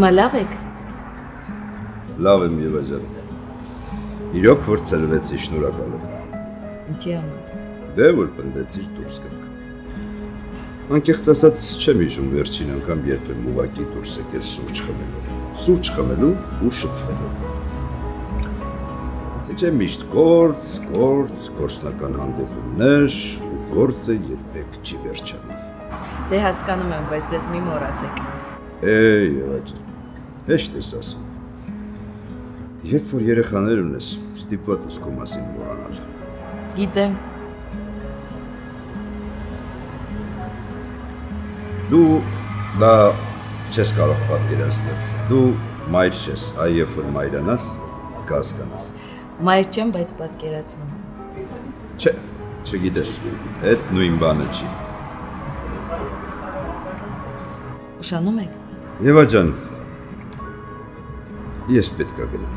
Հիմա լավ եք։ Լավ եմ Եվա ջան։ Իրոք որ ծրվեցի, շնորհակալ եմ։ Ինչի՞ անում։ Դե որ պնդեցիր դուրս գանք։ Անկեղծ ասած չեմ հիշում վերջին անգամ երբ եմ ուղակի դուրս եկել սուրճ խմելու։ Սուրճ խմելու ու շփվելու։ Թե չէ միշտ գործ, գործ, գործնական հանդիպումներ, ու գործը երբեք չի վերջանում։ Դե հասկանում եմ, բայց ձեզ մի մոռացեք։ Է, եւ աճ։ Հեշտ ես ասում։ Երբ որ երեխաներ ունես, ստիպված ես քո մասին մոռանալ։ Գիտեմ, Դու դա չես կարող պատկերացնել։ Դու մայր չես, այ երբ որ մայրանաս, կհասկանաս։ մայր չեմ, բայց պատկերացնում եմ։ Չէ, չգիտես, այդ նույն բանը չի։ Ուշանում եք։ Եվա ջան, ես պետքա գնամ։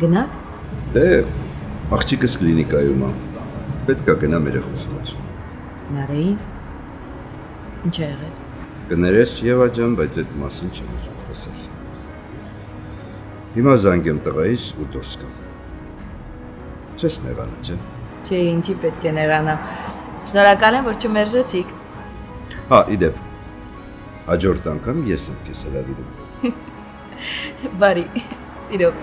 Գնաք։ Դե աղջիկս կլինիկայում է։ Պետքա գնամ երեխուս մոտ։ Նարեին։ Ինչ է եղել։ Կներես Եվա ջան, բայց այդ մասին չեմ ուզում խոսել։ Հիմա զանգեմ տղայիս ու դուրս գամ։ Չես նեղանա, ջան։ Չէ, ինչի պետք է նեղանամ։ Շնորհակալ եմ, որ չմերժեցիք։ Հա, իդեպ։ Հաջորդ անգամ ես եմ քեզ հրավիրում։ Բարի։ Սիրով։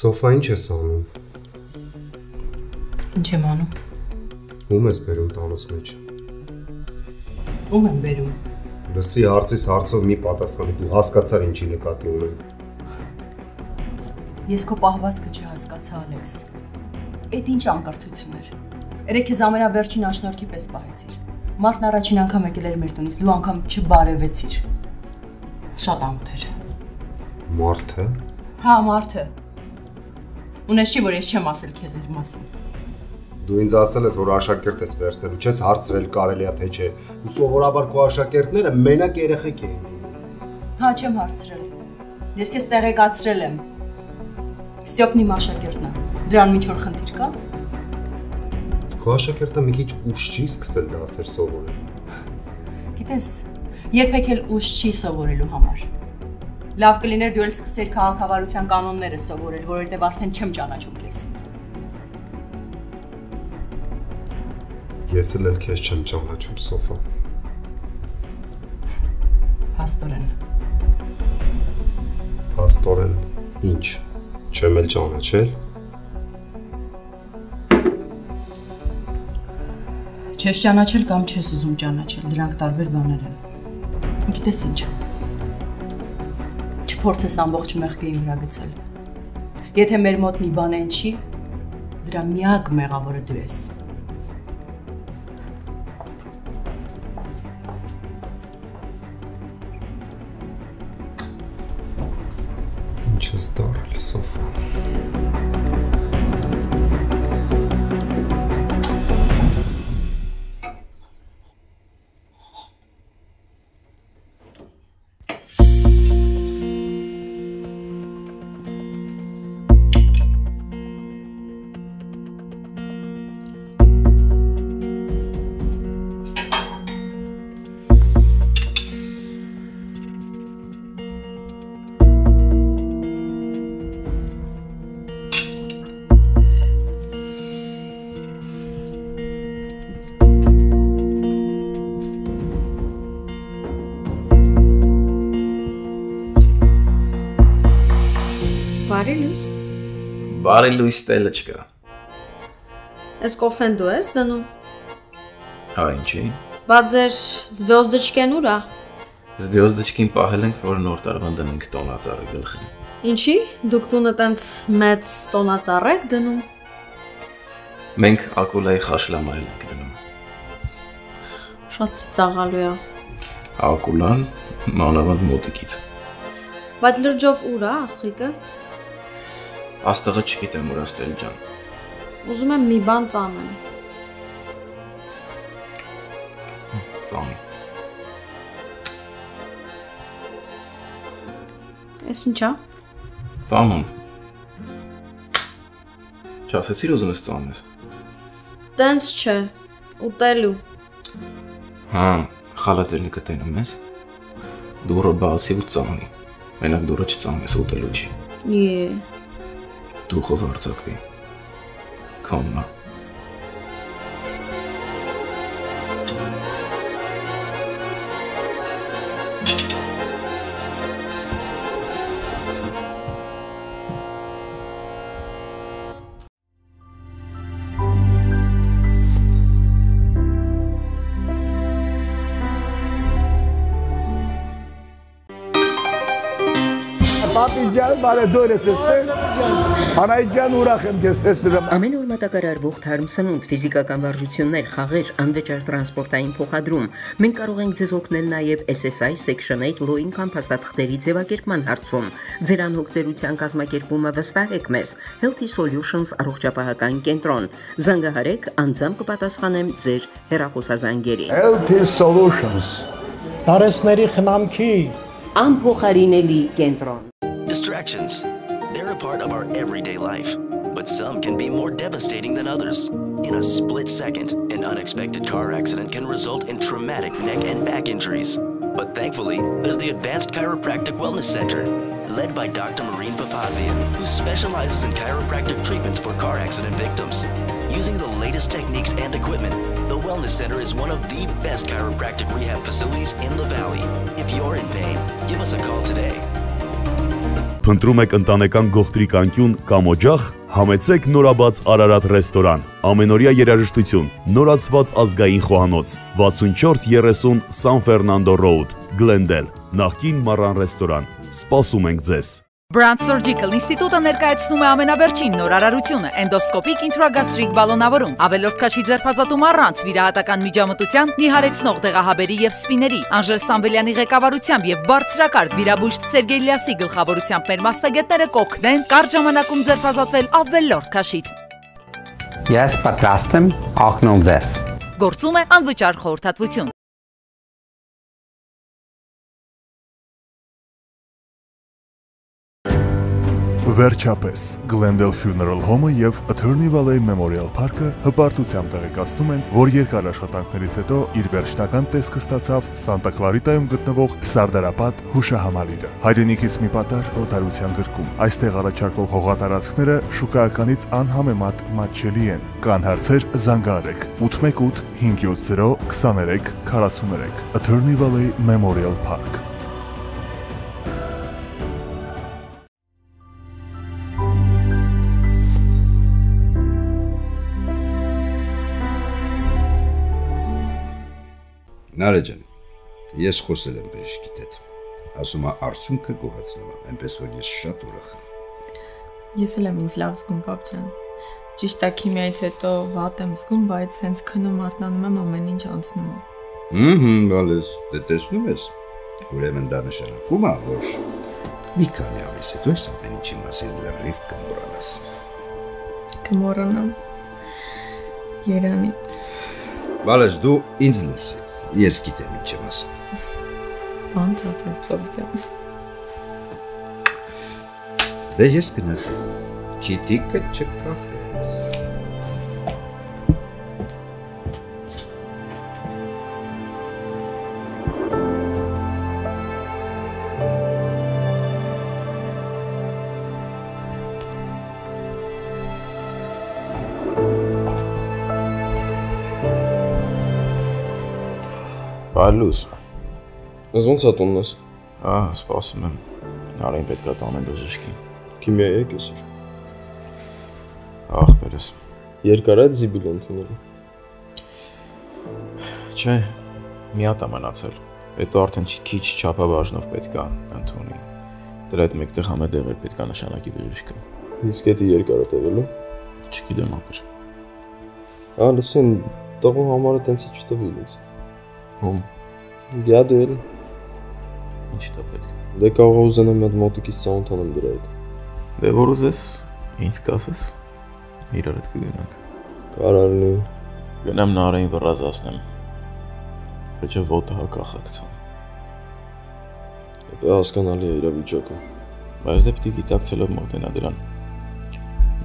Սոֆա ինչ ես անում։ Ինչ եմ անում։ Ում ես բերում Լսի հարցից հարցով մի պատասխանի դու հասկացար ինչի նկատի ունեմ։ Ես քո պահվածքը չհասկացա, Ալեքս։ Էդ ինչ անկրթություն էր։ Երեք քեզ ամենավերջին աշնորհքի պես պահեցիր։ Մարդն առաջին անգամ եկել էր մեր տունից, դու անգամ չբարևեցիր։ Շատ անգութ էր։ Մարդը Հա, մարդը։ Ունես չի, որ ես չեմ ասել քեզ իր մասին։ դու ինձ ասել ես, որ աշակերտ ես վերցնելու, չես հարցրել կարելի է թե չէ։ Ու սովորաբար քո աշակերտները մենակ երեխեք էին։ Հա, չեմ հարցրել։ Ես քեզ տեղեկացրել եմ։ Ստյոպն իմ աշակերտն է։ Դրան ինչ որ խնդիր կա։ Քո աշակերտը մի քիչ ուշ չի սկսել դասեր սովորել։ Գիտես, երբեք էլ ուշ չի սովորելու համար։ Լավ կլիներ դու էլ սկսել քաղաքավարության կանոնները սովորել, որովհետև արդեն չեմ ճանաչում քեզ։ Ես էլ էլ քեզ չեմ ճանաչում, Սոֆա։ Փաստորեն։ Աստորեն, ինչ։ Չեմ էլ ճանաչել։ Չես ճանաչել կամ չես ուզում ճանաչել, դրանք տարբեր բաներ են։ Գիտես ինչ։ Չփորձես ամբողջ մեղքը իմ վրա գցել։ Եթե մեր մոտ մի բան են չի, դրա միակ մեղավորը դու ես։ Բարի լույս։ Բարի լույս տելը չկա։ Այս կոֆեն դու ես դնում։ Հա ինչի։ Բա ձեր զվյոզդչկեն ուրա։ Զվյոզդչկին պահել ենք, որ նոր տարվան դնենք տոնածառի գլխին։ Ինչի։ Դուք տունը տենց մեծ տոնածառ եք դնում։ Մենք ակուլայի խաշլամայել ենք դնում։ Շատ ծաղալու է։ Ակուլան մանավանդ մոտիկից։ Բայց լրջով ուրա աստղիկը։ Աստղը չգիտեմ ուր աստել ջան։ Ուզում եմ մի բան ծանեմ։ Ծանի։ Էս ինչա։ Ծամոն։ Չասեցիր ուզում ես ծամես։ Տենց չէ։ Ուտելու։ Հա, խալաթելնի կտենում ես։ Դուրը բացի ու ծամի։ Մենակ դուրը չծամես ուտելու չի։ Ե։ Դուխով արձակվի։ Կամնա։ Papi ջան, բարե դուր ես տեսել։ Անայ ջան, ուրախ եմ քեզ տեսնելով։ Ամեն օր մատակարարվող թարմ սնունդ, ֆիզիկական վարժություններ, խաղեր, անվճար տրանսպորտային փոխադրում։ Մենք կարող ենք ձեզ օգնել նաև SSI Section 8 Low Income փաստաթղթերի ձևակերպման հարցում։ Ձեր անհոգձերության կազմակերպումը վստահեք մեզ։ Healthy Solutions առողջապահական կենտրոն։ Զանգահարեք, անձամբ կպատասխանեմ ձեր հեռախոսազանգերի։ Healthy Solutions։ Տարեսների խնամքի Անփոխարինելի կենտրոն։ Distractions. Part of our everyday life, but some can be more devastating than others. In a split second, an unexpected car accident can result in traumatic neck and back injuries. But thankfully, there's the Advanced Chiropractic Wellness Center, led by Dr. Maureen Papazian, who specializes in chiropractic treatments for car accident victims. Using the latest techniques and equipment, the Wellness Center is one of the best chiropractic rehab facilities in the Valley. If you're in pain, give us a call today. Փնտրում եք ընտանեկան գողտրիկ անկյուն կամ օջախ, համեցեք նորաբաց Արարատ ռեստորան։ Ամենօրյա երաժշտություն, նորացված ազգային խոհանոց, 6430 San Fernando Road, Glendale, նախկին Մարան ռեստորան։ Սպասում ենք ձեզ։ Brand Surgical ինստիտուտը ներկայացնում է ամենավերջին նոր արարությունը՝ էնդոսկոպիկ ինտրագաստրիկ բալոնավորում, ավելորդ քաշի ձերբազատում առանց վիրահատական միջամտության, նիհարեցնող դեղահաբերի եւ սպիների, Անժել Սամվելյանի ղեկավարությամբ եւ բարձրակարգ վիրաբույժ Սերգեյ Լիասի գլխավորությամբ մեր մասնագետները կօգնեն կարճ ժամանակում ձերբազատվել ավելորդ քաշից։ Ես պատրաստ եմ օգնել ձեզ։ Գործում է անվճար խորհրդատվություն։ Վերջապես Glendale Funeral Home-ը եւ Attorney Valley Memorial Park-ը հպարտությամբ տեղեկացնում են, որ երկար աշխատանքներից հետո իր վերջնական տեսքը ստացավ Սանտա Կլարիտայում գտնվող Սարդարապատ հուշահամալիրը։ Հայրենիքից մի պատար օտարության գրկում։ Այստեղ առաջարկվող հողատարածքները շուկայականից անհամեմատ մատչելի են։ Կան հարցեր զանգահարեք. 818 570 23 43 Attorney Valley Memorial Park Նարե ջան, ես խոսել եմ բժշկիդ հետ։ Ասում է արդյունքը գոհացնում է, այնպես որ ես շատ ուրախ եմ։ Ես էլ եմ ինձ լավ զգում, պապ ջան։ Ճիշտ է, քիմիայից հետո վատ եմ զգում, բայց հենց քնում արթնանում եմ ամեն ինչ անցնում է։ Հừմ, բալես, դե տեսնում ես։ Ուրեմն դա նշանակում է, որ մի քանի ամիս հետո այս ամեն ինչի մասին լրիվ կմոռանաս։ Կմոռանամ։ Երանի։ Բալես, դու ինձ լսի։ Ես գիտեմ ինչ եմ ասում։ Ոնց ասես, պապ ջան։ Դե ես գնացի։ Քիթիկը չկախես։ Բալուս։ Ես ոնց է տոննես։ Ահա, սպասում եմ։ Արին պետքա տանեմ բժշկին։ Քիմիայի եք էսր։ Ախպերս։ Երկար է զիբիլ ընդունելու։ Չէ, մի հատ է մնացել։ Հետո արդեն քիչ չափաբաժնով պետքա ընդունի։ Դրա հետ մեկտեղ համատեղեր պետքա նշանակի բժիշկը։ Իսկ դա երկար է տևելու։ Չգիտեմ ապեր։ Ա, լսեն, տղու համարը տենց չտվի ինձ։ Ում։ Գյադել։ Ինչ դա պետք։ Դե կարող ուզենամ մի հատ մոտիկից ծանոթ անեմ դրա հետ։ Դե որ ուզես, ինձ կասես։ Իրար հետ կգնանք։ Կարալնի։ Գնամ նարային վռազացնեմ։ Թե չէ ոտը հակախակցա։ Դե հասկանալի է իրավիճակը։ Բայց դե պիտի գիտակցելով մոտենա դրան։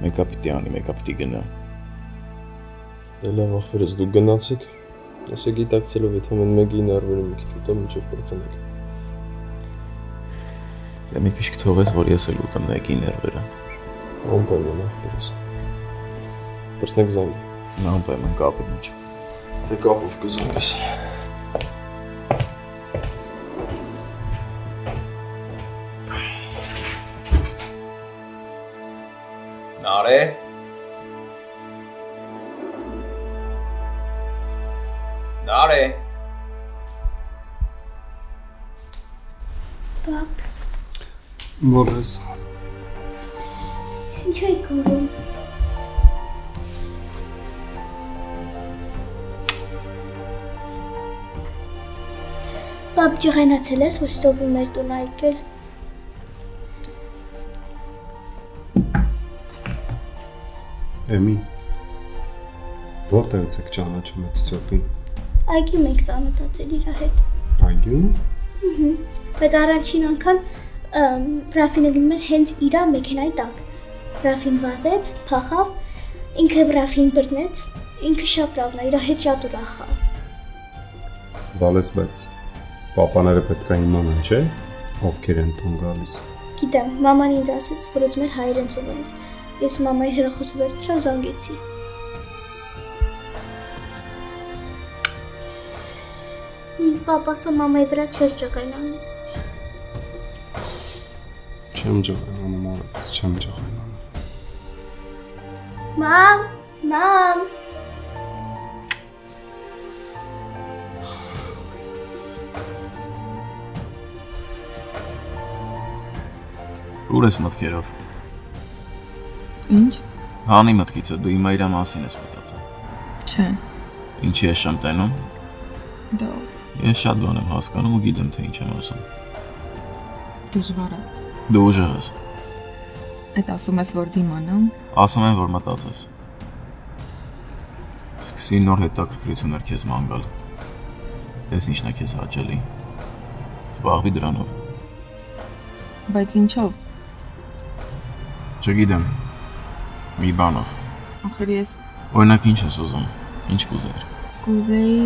Մեկը պիտի անի, մեկը պիտի գնա։ Դե լավ ախպերս դուք գնացեք։ Ասե գիտակցելով այդ ամեն մեկի ներվերը մի քիչ ուտեմ միջև բրցնեք։ Դե մի քիչ թողես, որ ես էլ ուտեմ մեկի ներվերը։ Անպայման ախպերս։ Բրցնեք զանգ։ Անպայման կապի մեջ։ Դե կապով կզանգես։ Նարե Նարե Պապ, Որես։ ինչ եք ուրում։ Պապ, ջղայնացել ես, որ ստովի մեր տուն ա եկել։ Էմի։ Որտեղից եք ճանաչում այդ ծոպին։ Այգի մենք ծանոթացել իր հետ։ Այգում։ Ահա։ Բայց առաջին անգամ Ռաֆինը գնում էր հենց իր մեքենայի տակ։ Ռաֆին վազեց, փախավ, ինքը Ռաֆին բռնեց, ինքը շատ լավն է, իր հետ շատ ուրախ է։ Վալես, բայց պապաները պետք է իմանան, չէ՞, ովքեր են տուն գալիս։ Գիտեմ, մաման ինձ ասաց, որ ուզում էր հայերեն սովորել։ Ես մամայի հեռախոսը վերցրա ու զանգեցի։ Պապասը մամայի վրա չես ճկայնանում։ Չեմ ջղայնանում, արած, չեմ ջղայնանում։ Մամ, մամ։ Ուր ես մտքերով։ Ինչ։ Հանի մտքիցը դու իմ իրա մասին ես մտածում։ Չէ։ Ինչի ես շեմ տենում։ Դով։ Ես շատ բան եմ հասկանում ու գիտեմ թե ինչ եմ ասում։ Դժվար է։ Դու ուժեղ ես։ Այդ ասում ես, որ դիմանամ։ Ասում եմ, որ մտածես։ Սկսի նոր հետաքրքրություններ քեզ ման գալ։ Տես ինչն է քեզ հաճելի։ Զբաղվի դրանով։ Բայց ինչով։ Չգիտեմ։ Մի բանով։ Ախր ես Օրինակ ինչ ես ուզում։ Ինչ կուզեր։ կուզեի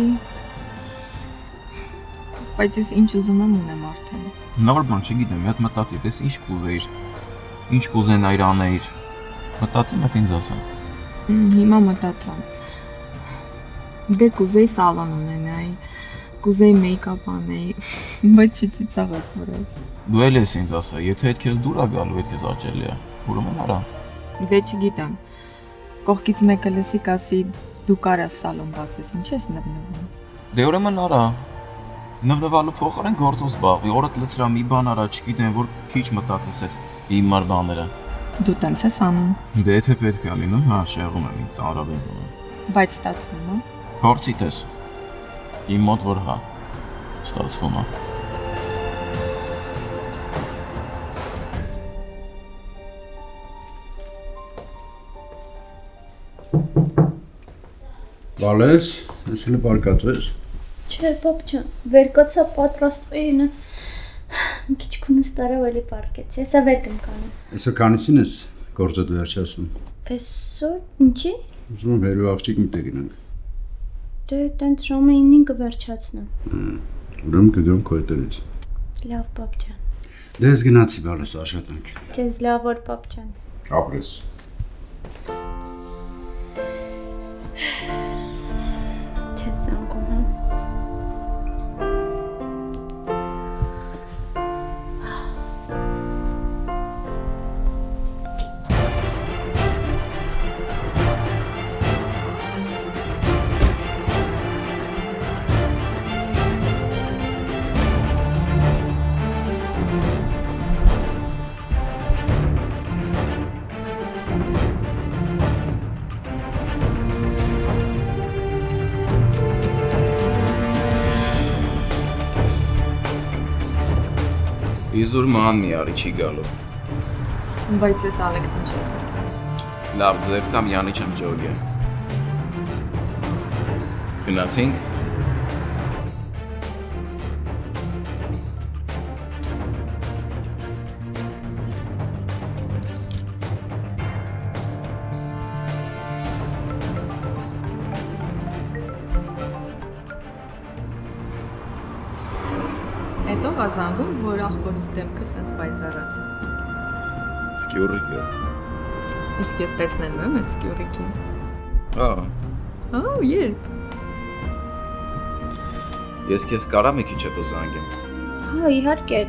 Բայց ես ինչ ուզում եմ ունեմ արդեն։ Նոր բան չգիտեմ, մի հատ մտածի, տես ինչ կուզեիր։ Ինչ կուզենայր անեիր։ Մտածի մտ ինձ ասա։ Հիմա մտածա։ Դե կուզեի սալոն ունենայի, կուզեի մեյքափ անեի, բայց չծիծաղես մրես։ Դու էլ ես ինձ ասա, եթե այդ քեզ դուր է գալու, այդ քեզ աճելի է։ Ուրեմն արա։ Դե չգիտեմ։ Կողքից մեկը լսի կասի դու կարաս սալոն բացես, ինչ ես նվնվում։ Դե ուրեմն արա։ Նվնվալու փոխարեն գործով զբաղվի, օրդ լցրա մի բան արա, չգիտեմ, որ քիչ մտածես այդ հիմար բաները։ Դու տենց ես անում, Դե եթե պետք է լինում, հա, շեղում եմ ինձ ծանրաբերվում։ բայց ստացվում է։ Փորձի տես։ Իմ մոտ որ հա, ստացվում է։ Վալես, ես հենց բարկացես։ Չէ, պապ ջան, վերկացա պատրաստվեինը։ Մի քիչ քունս տարավ էլի պարկեցի։ Հեսա վեր կմկանեմ։ Այսօր քանիսին ես գործը դու վերջացնում։ Այսօր ինչի։ Ուզում եմ հերո աղջիկ մտե գնանք։ Դե տենց ժամը 9-ին կվերջացնեմ։ Ուրեմն կգամ քո հետևից։ Լավ, պապ ջան։ Դե ես գնացի բալես աշխատանք։ Քեզ լավ որ պապ ջան։ Ապրես։ Իզուր ման մի արի չի գալու։ Բայց ես Ալեքսին չէի։ Լավ, ձեր տամ յանի չեմ ջոգի։ Գնացինք։ սենց պայծառած է։ Սկյուրիկը։ Իսկ ես տեսնելու եմ այդ սկյուրիկին։ Ա, Ահա, երբ։ ես քեզ կարա մի քիչ հետո զանգեմ։ Հա, իհարկե։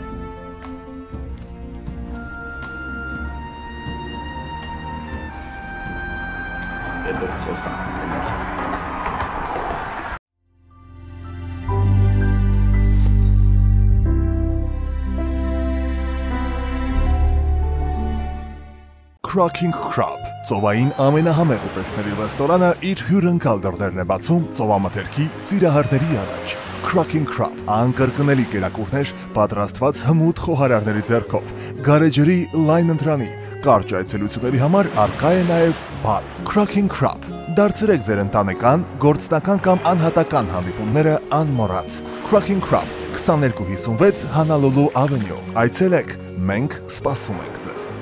Cracking Crab ծովային ամենահամեղ ուտեստների ռեստորանը իր հյուրընկալ դռներն է բացում ծովամթերքի սիրահարների առաջ։ Cracking Crab անկրկնելի կերակուրներ պատրաստված հմուտ խոհարարների ձեռքով։ Գարեջրի լայն ընտրանի կարճ այցելությունների համար արկա է նաև բար։ Cracking Crab Դարձրեք ձեր ընտանեկան, գործնական կամ անհատական հանդիպումները անմոռաց։ Cracking Crab 2256 Հանալոլու Avenue։ Այցելեք, մենք սպասում ենք ձեզ։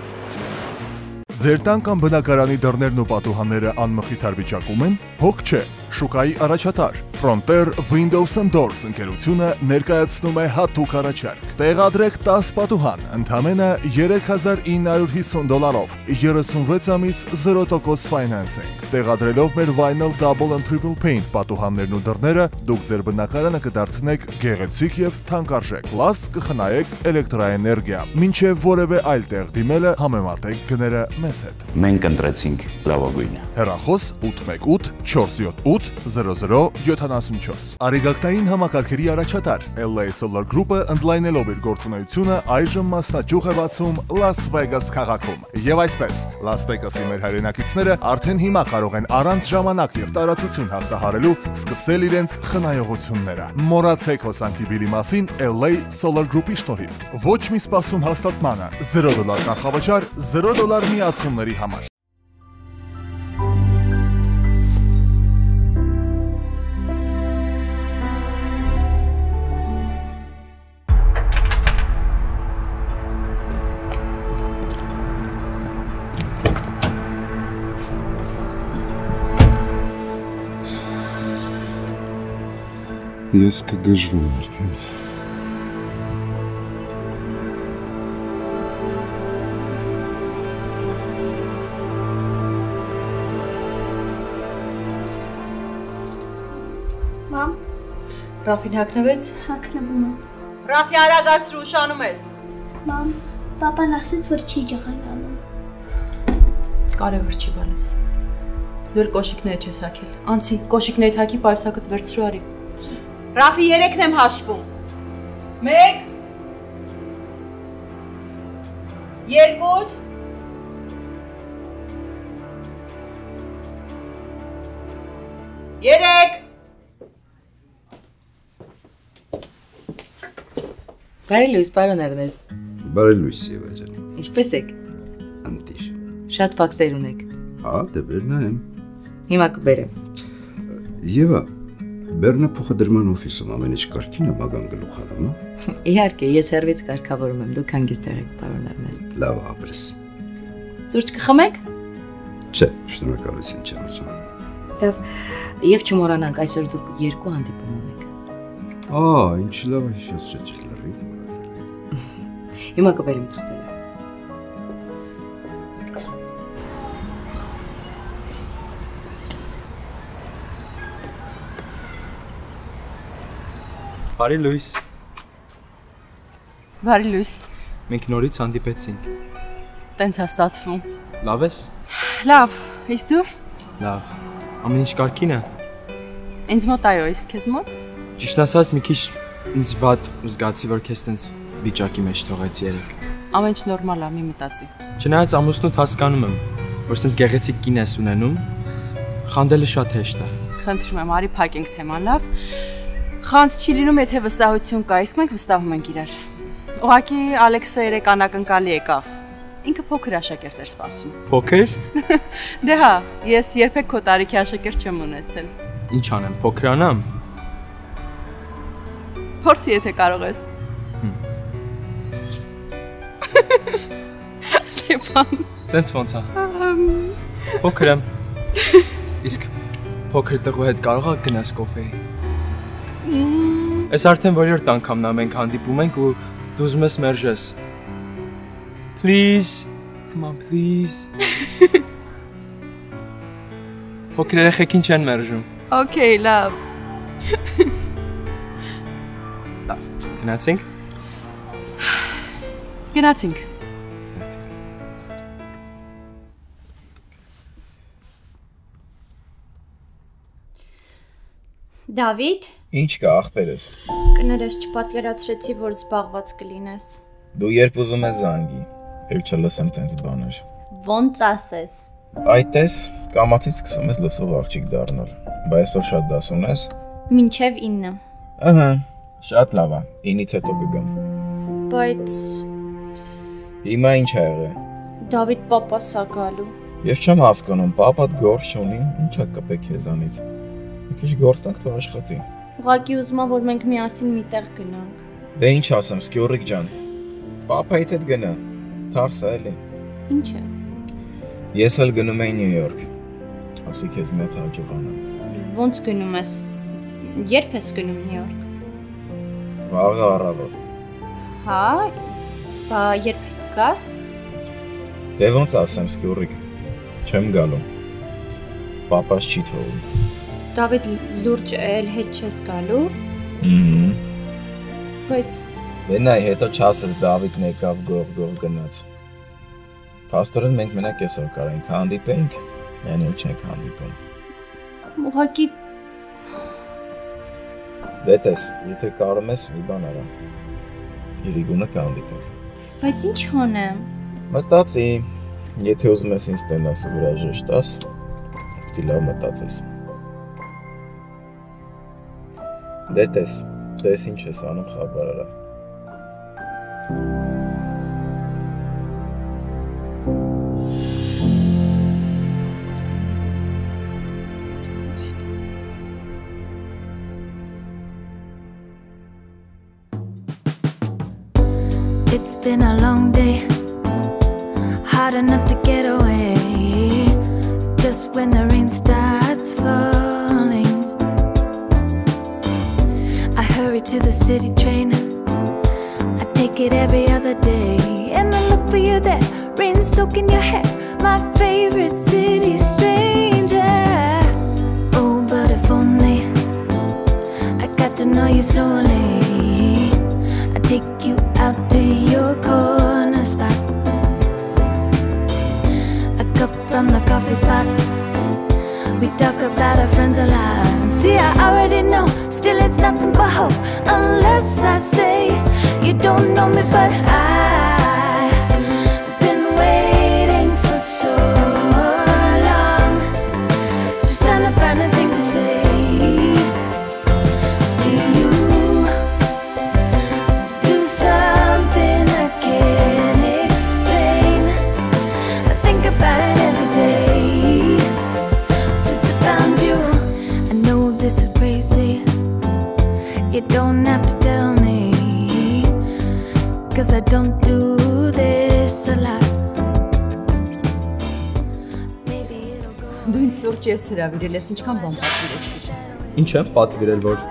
Ձեր տան կամ բնակարանի դռներն ու պատուհանները անմխիթար վիճակում են, հոգ չէ։ Շուկայի առաջատար Frontier Windows and Doors ընկերությունը ներկայացնում է հատուկ առաջարկ։ Տեղադրեք 10 պատուհան ընդամենը 3950 դոլարով, 36 ամիս 0% financing։ Տեղադրելով մեր Vinyl Double and Triple Paint պատուհաններն ու դռները, դուք ձեր բնակարանը կդարձնեք գեղեցիկ եւ թանկարժեք։ Plus կխնայեք էլեկտրաէներգիա։ Մինչև որևէ այլ տեղ դիմելը համեմատեք գները մեզ հետ։ Մենք ընտրեցինք լավագույնը։ Հեռախոս 818 478 0074 Արիգակտային համակարգերի առաջատար LA Solar Group-ը ընդլայնելով իր գործունեությունը այժմ մասնաճյուղ է բացում Las Vegas քաղաքում։ Եվ այսպես, Las Vegas-ի մեր հայրենակիցները արդեն հիմա կարող են առանց ժամանակ եւ տարածություն հաղթահարելու սկսել իրենց խնայողությունները։ Մոռացեք հոսանքի բիլի մասին LA Solar Group-ի շնորհիվ։ Ոչ մի սպասում հաստատմանը 0 դոլար կանխավճար, 0 դոլար միացումների համար։ Ես կգժվում արդեն։ Մամ, Ռաֆին հակնվեց։ հակնվում եմ։ Ռաֆի արագացրու ուշանում ես։ Մամ, papan ասաց, որ չի ջղայնանում։ Կարևոր չի բալես։ Դու էլ կոշիկները չես հակել։ Անցի, կոշիկներիդ հակի պայուսակդ վերցրու արի։ Ռաֆի երեքն եմ հաշվում։ 1 2 3 Բարի լույս, պարոն Էրնեստ։ Բարի լույս Եվա ջան։ Ինչպե՞ս եք։ Ընտիր։ Շատ ֆաքսեր ունեք։ Հա, դե վերնայեմ։ Հիմա կբերեմ։ Եվա, Բեռնա փոխադրման օֆիսում ամեն ինչ կարգին է մագան գլուխանում, հա։ Իհարկե, ես հերվից կարգավորում եմ, դուք հանգիստ եղեք, պարոն Էրնեստ։ Լավ ապրես։ Սուրճ կխմեք։ Չէ, շնորհակալություն չեմ ասում։ Լավ, եւ չմոռանանք, այսօր դուք երկու հանդիպում ունեք։ Ա, ինչ լավ հիշեցրեցիք լրիվ մոռացել։ Հիմա կբերեմ թղթերը։ Բարի լույս։ Բարի լույս։ Մենք նորից հանդիպեցինք։ Տենց է ստացվում։ Լավ ես։ Լավ, իսկ դու։ Լավ։ Ամեն ինչ կարգին է։ Ինձ մոտ այո, իսկ քեզ մոտ։ Ճիշտ ասած, մի քիչ ինձ վատ զգացի, որ քեզ տենց վիճակի մեջ թողեցի երեք։ Ամեն ինչ նորմալ է, մի մտածի։ Չնայած ամուսնուդ հասկանում եմ, որ սենց գեղեցիկ կին ես ունենում, խանդելը շատ հեշտ է։ Խնդրում եմ, արի փակենք թեման, լավ։ Խանդ չի լինում, եթե վստահություն կա, իսկ մենք վստահում ենք իրար։ Ուղղակի Ալեքսը երեք անակնկալի եկավ։ Ինքը փոքր աշակերտ էր սպասում։ Փոքր։ Դե հա, ես երբեք քո տարիքի աշակերտ չեմ ունեցել։ Ինչ անեմ, փոքրանամ։ Փորձի, եթե կարող ես։ Ստեփան։ Սենց ոնց է։ Փոքր եմ։ Իսկ փոքր տղու հետ կարող ա գնաս կոֆեի։ Այս արդեն որերորդ անգամն է մենք հանդիպում ենք ու դու ուզում ես մերժես։ Please. Come on, please. Փոքր երեխեքին չեն մերժում։ Okay, լավ։ Լավ, գնացինք։ Գնացինք։ Դավիթ, Ինչ կա ախպերս։ կներես չպատկերացրեցի, որ զբաղված կլինես։ Դու երբ ուզում ես զանգի, ել չլսեմ տենց բաներ։ Ոնց ասես։ Այդ տես, կամացից սկսում ես լսող աղջիկ դառնալ։ Բայց այսօր շատ դաս ունես։ Մինչև 9։ Ահա, շատ լավ է։ Ինից հետո կգամ։ Բայց Հիմա ինչ ա եղել։ Դավիթ պապասա գալու։ Ես չեմ հասկանում, պապատ գործ չունի, ինչա կպե քեզանից։ Մի քիչ գործնանք թող աշխատի։ Ուղղակի ուզում եմ, որ մենք միասին միտեղ գնանք։ Դե ինչ ասեմ, Սկյորիկ ջան։ Պապայիդ հետ գնա։ Թարսա էլի։ Ինչ է։ Ես էլ գնում եի Նյու Յորք։ Ասի քեզ մի հատ հաջողանամ։ Ոնց գնում ես։ Երբ ես գնում Նյու Յորք։ Վաղը առավոտ։ Հա։ Բա երբ կգաս։ Դե ոնց ասեմ, Սկյորիկ։ Չեմ գալու։ Պապաս չի թողում։ Դավիթ լուրջ էլ հետ չես գալու, Ահա։ բայց Դե նայ, հետո չասես Դավիթն եկավ գող-գող գնաց։ Պաստորեն մենք մենակ այսօր կարանք հանդիպենք, այն էլ չենք հանդիպում։ ուղղակի Դե տես, եթե կարում ես, մի բան արա։ Իրիգունը կհանդիպենք։ բայց ինչ անեմ։ Մտածի, եթե ուզում ես ինձ տենաս ու վրա ժշտաս, պետք է լավ մտածես։ Դե տես, տես ինչ ես անում խաբար We talk about our friends a lot. See, I already know, still it's nothing but hope. Unless I say you don't know me, but I've Սուրճ ես հրավիրել ես, ինչքան բան պատվիրեցիր։ Ինչ եմ պատվիրել, որ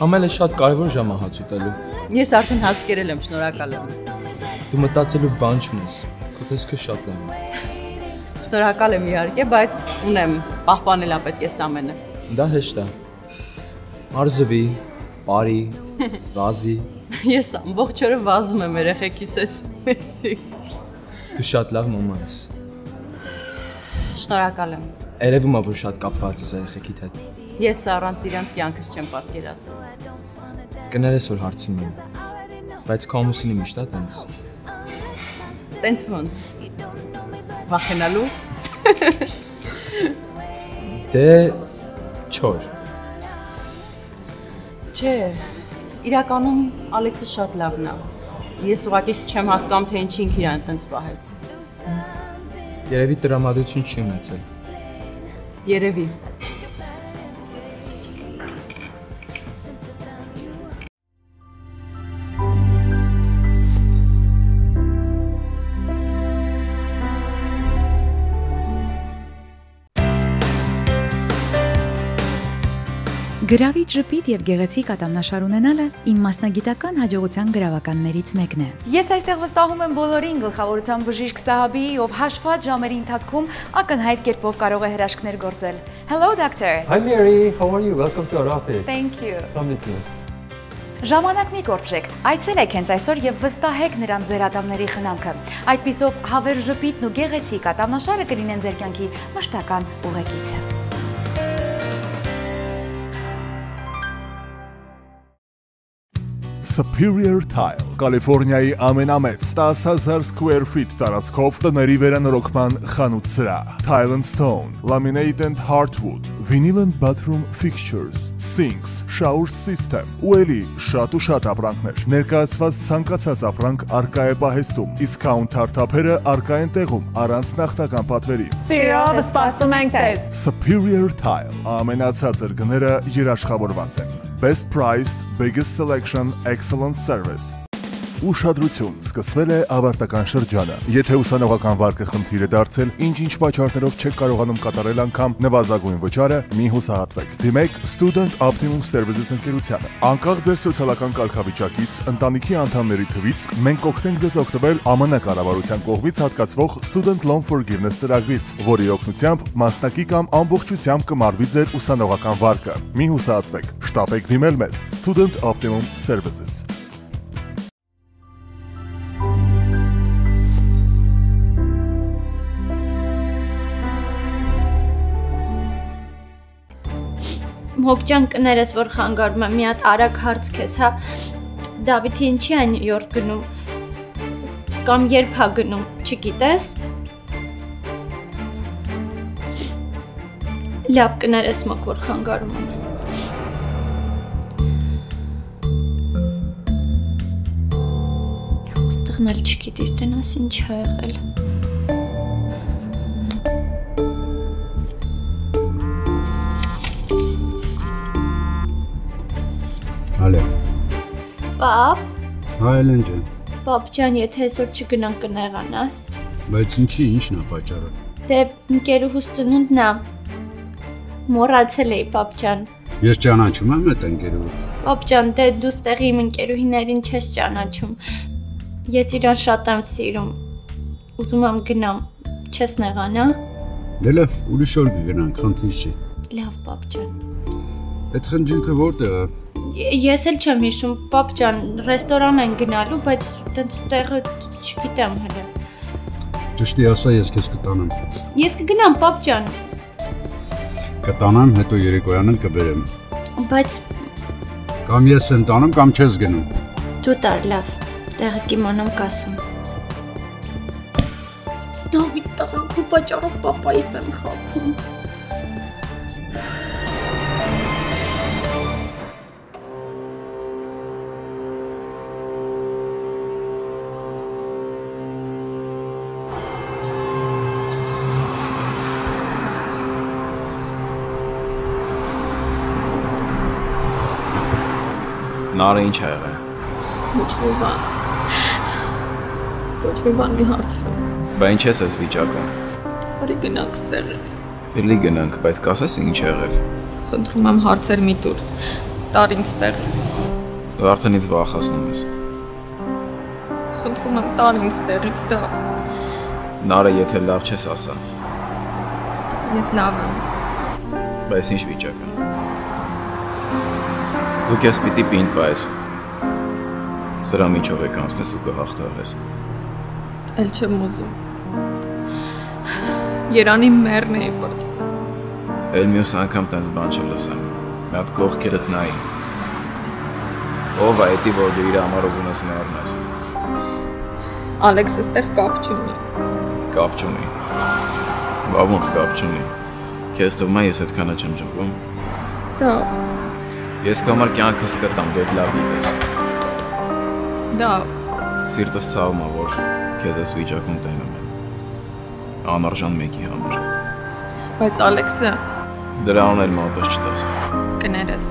համել է շատ կարևոր ժամ է հաց ուտելու։ Ես արդեն հաց կերել եմ, շնորհակալ եմ։ Դու մտածելու բան չունես։ Քո տեսքը շատ լավ է։ Շնորհակալ եմ իհարկե, բայց ունեմ պահպանել ա պետք է ամենը։ Դա հեշտ է։ Արզվի, բարի, վազի, Ես ամբողջ օրը վազում եմ երեխեքիս հետ։ Մերսի։ դու շատ լավ մամա ես։ Շնորհակալ եմ։ Երևում է, որ շատ կապված ես երեխեքիդ հետ։ Ես առանց իրանց կյանքս չեմ պատկերացնի։ Կներես որ հարցնում եմ։ Բայց քո ամուսինը միշտ է տենց։ Տենց ոնց։ Վախենալու։ Դե չոր։ Չէ, իրականում Ալեքսը շատ լավն է։ Ես ուղղակի չեմ հասկանում, թե ինչի ինքը իրան տենց պահեց։ Երևի տրամադրություն չի ունեցել։ Երևի։ Գրավիչ ժպիտ եւ գեղեցիկ ատամնաշար ունենալը իմ մասնագիտական հաջողության գրավականներից մեկն է։ Ես այստեղ վստահում եմ բոլորին գլխավորության բժիշկ Սահաբիի, ով հաշված ժամերի ընթացքում ակնհայտ կերպով կարող է հրաշքներ գործել։ Hello doctor. Hi Mary, how are you? Welcome to our office. Thank you. Come with me. Ժամանակ մի կորցրեք։ Այցելեք հենց այսօր եւ վստահեք նրան ձեր ատամների խնամքը։ Այդպիսով հավեր ժպիտն ու գեղեցիկ ատամնաշարը կլինեն ձեր կյանքի մշտական ուղեկիցը։ Superior Tile, Կալիֆոռնիայի ամենամեծ 10000 square feet տարածքով տների վերանորոգման խանութ սրահ։ Tile and Stone, Laminate and Hardwood, Vinyl and Bathroom Fixtures, Sinks, Shower System, ու ելի շատ ու շատ ապրանքներ։ Ներկայացված ցանկացած ապրանք արկա է պահեստում, իսկ counter-top-երը արկա են տեղում առանց նախնական պատվերի։ Սիրով սպասում ենք ձեզ։ Superior Tile, ամենացածր գները երաշխավորված են։ Best price, biggest selection, excellent service։ Ուշադրություն, սկսվել է ավարտական շրջանը։ Եթե ուսանողական վարկը խնդիր է դարձել, ինչ-ինչ վաճառներով չեք կարողանում կատարել անգամ նվազագույն վճարը, մի հուսահատվեք։ Դիմեք Student Optimum Services ընկերությանը։ Անկախ ձեր սոցիալական կարգավիճակից, ընտանիքի անդամների թվից, մենք կօգնենք ձեզ օգտվել ԱՄՆ կառավարության կողմից հատկացվող Student Loan Forgiveness ծրագրից, որի օգնությամբ մասնակի կամ ամբողջությամբ կմարվի ձեր ուսանողական վարկը։ Մի հուսահատվեք, շտապեք դիմել մեզ Student Optimum Services։ Մոկջան կներես, որ խանգարում եմ, մի հատ արագ հարց քեզ, հա։ Դավիթի ինչի Նյու Յորք գնում։ Կամ երբ հա գնում, չգիտես։ Լավ կներես մոկ, որ խանգարում եմ։ Ստղնել չգիտի, տնաս ինչ ա եղել։ Ալե։ Պապ, Հա Էլեն ջան։ պապ ջան, եթե այսօր չգնանք կնեղանաս։ Բայց ինչի, ինչն է պատճառը։ Դե ընկերուհուս ծնունդն է։ Մոռացել էի, պապ ջան։ Ես ճանաչում եմ այդ ընկերուհու։ Պապ ջան, դե դու ստեղի իմ ընկերուհիներին չես ճանաչում։ Ես իրան շատ եմ սիրում։ Ուզում եմ գնամ։ Չես նեղանա։ Դե լավ, ուրիշ օր կգնանք, խնդիր չի։ Լավ, պապ ջան։ Այդ խնջինքը որտեղ է։ Ես էլ չեմ հիշում, պապ ջան, ռեստորան են գնալու, բայց տենց տեղը չգիտեմ հələ։ Ճշտի ասա, ես քեզ կտանեմ։ Ես կգնամ, պապ ջան, Կտանեմ, հետո երեկոյան էլ կբերեմ։ բայց Կամ ես եմ տանում, կամ չես գնում։ դու տար լավ։ Տեղը կիմանամ կասեմ։ Դավիթ տղա, քո պատճառով պապայից եմ խափում։ Նարը ինչ ա եղել։ Ոչ մի բան։ Ոչ մի բան մի հարցրու։ Բա ինչ ես այս վիճակում։ Արի գնանք ստեղից։ Էլի գնանք, բայց կասես ինչ եղել։ Խնդրում եմ հարցեր մի տուր։ Տար ինձ ստեղից։ Դու արդեն ինձ վախացնում ես։ Խնդրում եմ տար ինձ ստեղից դա։ Նարը եթե լավ չես ասա, Ես լավ եմ։ բայց ինչ վիճակ է։ Դու քեզ պիտի պինդ պայես։ Սրա միջով է կանցնես ու կհաղթահարես։ Էլ չեմ ուզում։ Երանի մեռն էի բացել։ Էլ մյուս անգամ տես բան չլսեմ։ Մի հատ կողքերդ նայի։ Ով է դա որ դու իր համար ուզում ես մեռնես։ Ալեքսը ստեղ կապ չունի։ Կապ չունի։ Բա ոնց կապ չունի։ Քեզ թվում է ես այդքանը չեմ ճնգում։ Դա Ես քո համար կյանքս կտամ, դու այդ լավ գիտես։ դա Սիրտս ցավում է, որ քեզ այս վիճակում տենում եմ։ Անարժան մեկի համար։ բայց Ալեքսը Դրանն էլ մոտս չտաս։ կներես։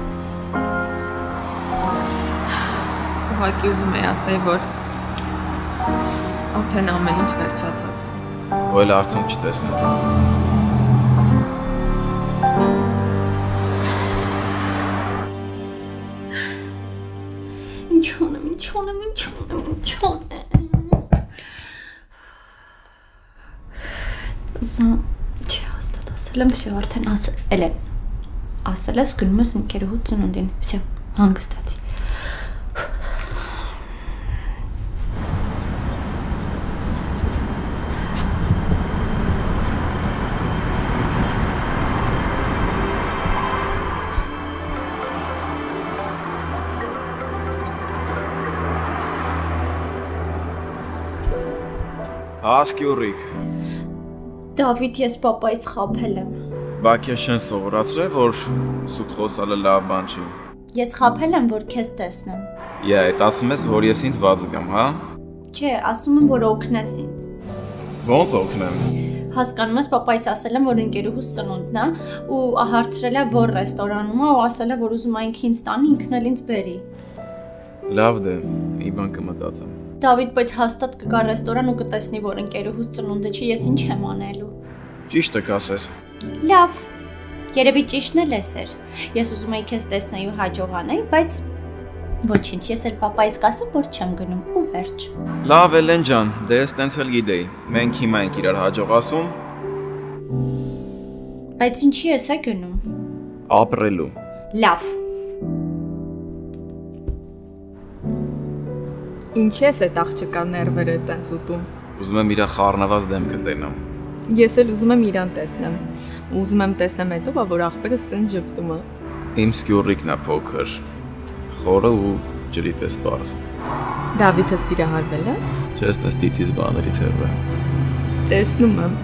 Ուղղակի ուզում եի ասել, որ արդեն ամեն ինչ վերջացած է։ Ու էլ արդյունք չտեսնեմ։ չունեմ, ինչ ունեմ, ինչ ունեմ։ Զա չի հաստատ ասել եմ, всё արդեն ասել եմ։ Ասել ես գնում ես ընկերուհու ծնունդին։ Всё, հանգստացի։ Ասկյուրիկ։ Դավիթ, ես papaից խափել եմ։ Բակեշեն սովորացրել, որ սուտ խոսալը լավ բան չի։ Ես խափել եմ, որ քեզ տեսնեմ։ Յա, այդ ասում ես, որ ես ինձ ված գամ, հա։ Չէ, ասում եմ, որ օգնես ինձ։ Ոնց օգնեմ։ Հասկանում ես, papaից ասել եմ, որ ընկերուհուս ծնունդն է ու հարցրել է, որ ռեստորանում է ու ասել է, որ ուզում է ինքը ինձ տանի, ինքն էլ ինձ բերի։ Լավ դե, մի բան կմտածեմ։ Դավիթ, բայց հաստատ կգա ռեստորան ու կտեսնի, որ ընկերուհուս ծնունդը չի, ես ինչ եմ անելու։ Ճիշտը կասես։ Լավ։ Երևի ճիշտն էլ ես էր։ Ես ուզում եի քեզ տեսնել ու հաջողանել, բայց ոչինչ, ես էլ papaից կասեմ, որ չեմ գնում ու վերջ։ Լավ Էլեն ջան, դե ես տենց էլ գիտեի։ Մենք հիմա ենք իրար հաջող ասում, Բայց ինչի ես է գնում։ ապրելու։ Լավ։ Ինչ ես այդ աղջկա ներվերը տենց ուտում։ Ուզում եմ իրա խառնված դեմքը տենամ։ Ես էլ ուզում եմ իրան տեսնեմ։ Ուզում եմ տեսնեմ հետո, որ աղբերը սեն ճպտում է։ Իմ սկյուրիկն է փոքր։ Խորը ու ջրի պես բարձ։ Դավիթը սիրահարվել է։ Չես տես դիտից բաներից հեռու։ Տեսնում եմ։